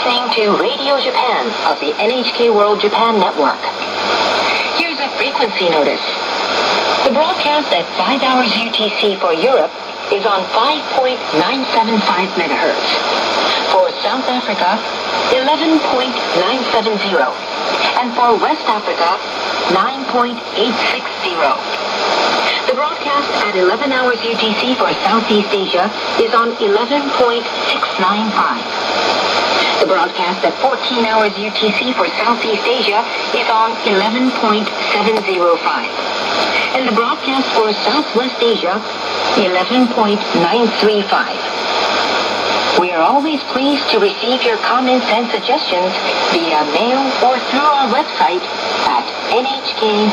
listening to Radio Japan of the NHK World Japan Network. Here's a frequency notice. The broadcast at 5 hours UTC for Europe is on 5.975 megahertz. For South Africa, 11.970. And for West Africa, 9.860. The broadcast at 11 hours UTC for Southeast Asia is on 11.695. The broadcast at 14 hours UTC for Southeast Asia is on 11.705. And the broadcast for Southwest Asia, 11.935. We are always pleased to receive your comments and suggestions via mail or through our website at nhk.jp/rj.